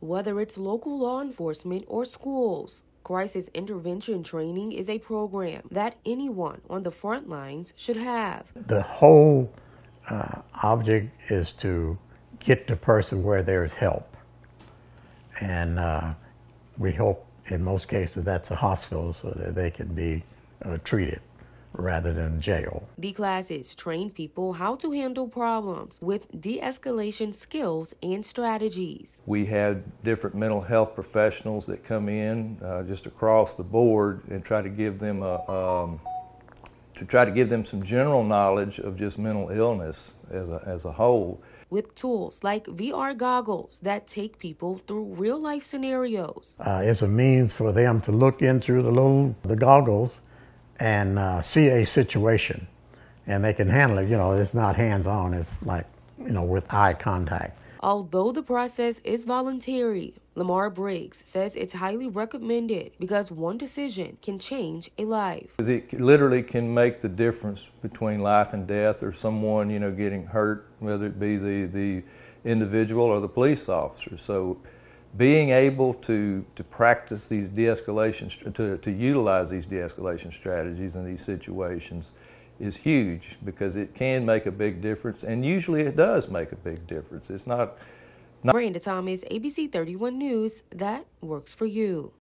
Whether it's local law enforcement or schools, crisis intervention training is a program that anyone on the front lines should have. The whole uh, object is to get the person where there's help. And uh, we hope in most cases that's a hospital so that they can be uh, treated rather than jail. The classes train people how to handle problems with de escalation skills and strategies. We have different mental health professionals that come in uh, just across the board and try to give them a um, to try to give them some general knowledge of just mental illness as a, as a whole. With tools like VR goggles that take people through real life scenarios. Uh, it's a means for them to look into the little the goggles and uh, see a situation and they can handle it. You know, it's not hands on, it's like, you know, with eye contact. Although the process is voluntary, Lamar Briggs says it's highly recommended because one decision can change a life. It literally can make the difference between life and death or someone, you know, getting hurt, whether it be the, the individual or the police officer. So being able to, to practice these de-escalation, to, to utilize these de-escalation strategies in these situations is huge because it can make a big difference and usually it does make a big difference. It's not, not Miranda Thomas, ABC 31 News, that works for you.